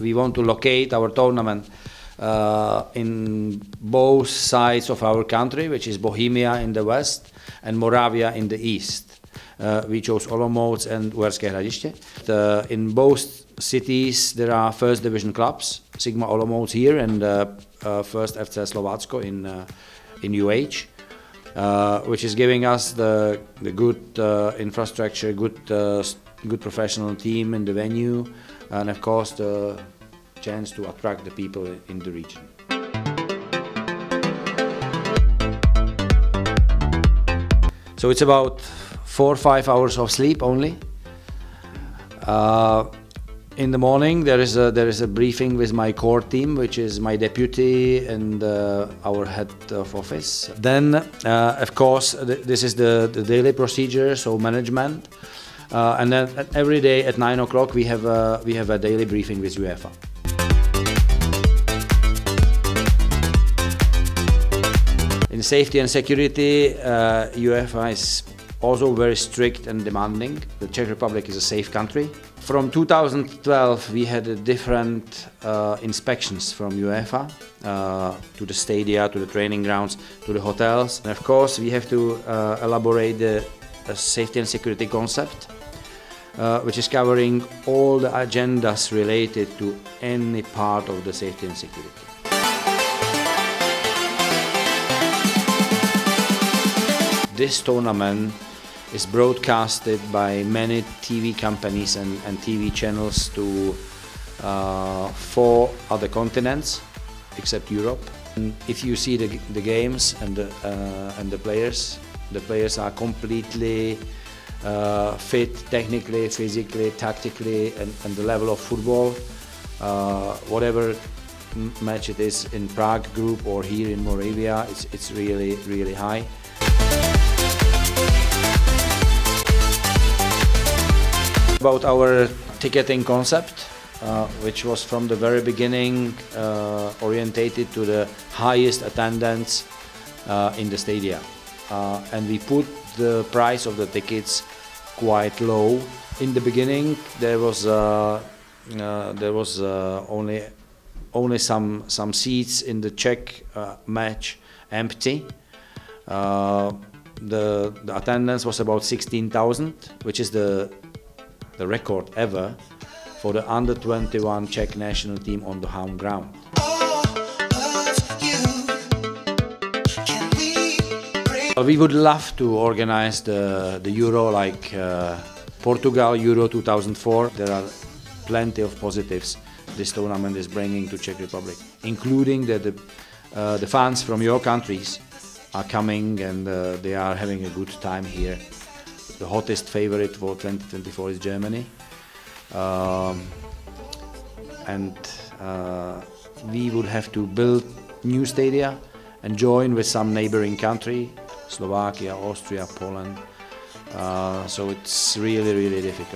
We want to locate our tournament uh, in both sides of our country, which is Bohemia in the west and Moravia in the east. Uh, we chose Olomouc and Uherské Hradiště. In both cities there are first division clubs, Sigma Olomouc here and uh, uh, first FC Slovácko in, uh, in UH. Which is giving us the, the good uh, infrastructure, good, good professional team in the venue, and of course the chance to attract the people in the region. So it's about four or five hours of sleep only. Uh, in the morning there is a there is a briefing with my core team which is my deputy and uh, our head of office then uh, of course th this is the, the daily procedure so management uh, and then every day at nine o'clock we have a, we have a daily briefing with UEFA in safety and security UEFA is also very strict and demanding. The Czech Republic is a safe country. From 2012 we had different uh, inspections from UEFA uh, to the stadia, to the training grounds, to the hotels. And of course we have to uh, elaborate the safety and security concept uh, which is covering all the agendas related to any part of the safety and security. This tournament is broadcasted by many TV companies and, and TV channels to uh, four other continents except Europe. And if you see the, the games and the, uh, and the players, the players are completely uh, fit technically, physically, tactically, and, and the level of football, uh, whatever match it is in Prague group or here in Moravia, it's, it's really, really high. About our ticketing concept, uh, which was from the very beginning uh, orientated to the highest attendance uh, in the stadia. Uh, and we put the price of the tickets quite low. In the beginning, there was uh, uh, there was only only some some seats in the Czech match empty. the, the attendance was about 16,000, which is the the record ever for the under 21 Czech national team on the home ground. We would love to organize the, the Euro like uh, Portugal Euro 2004. There are plenty of positives this tournament is bringing to Czech Republic, including that the, uh, the fans from your countries are coming and uh, they are having a good time here the hottest favorite for 2024 is Germany. Um, and uh, we would have to build new stadia and join with some neighboring country, Slovakia, Austria, Poland. Uh, so it's really, really difficult.